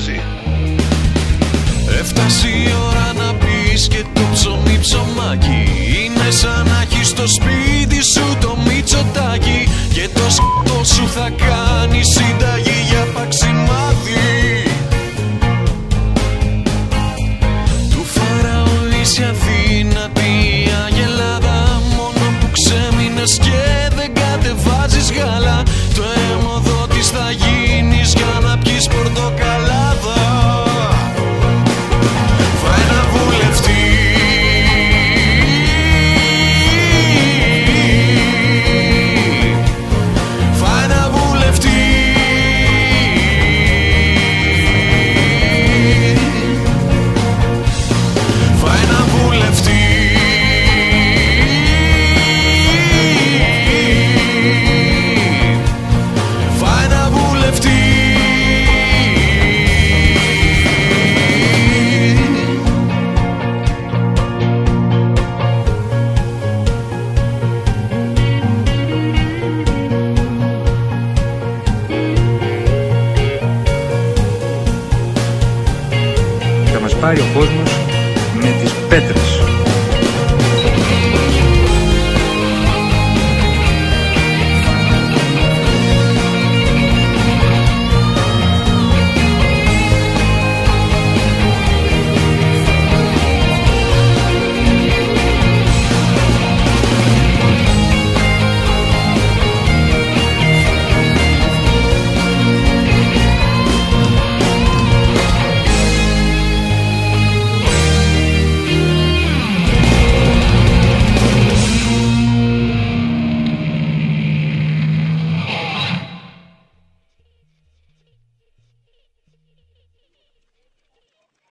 πειράζει. Έφτασε η ώρα να πεις και το ψωμί ψωμάκι. Είναι σαν να έχεις στο σπίτι σου το μυτσοτάκι. Και το σκοτώ σου θα κάνει συνταγή για παξιμάδι πάρει ο κόσμος με τις πέτρες.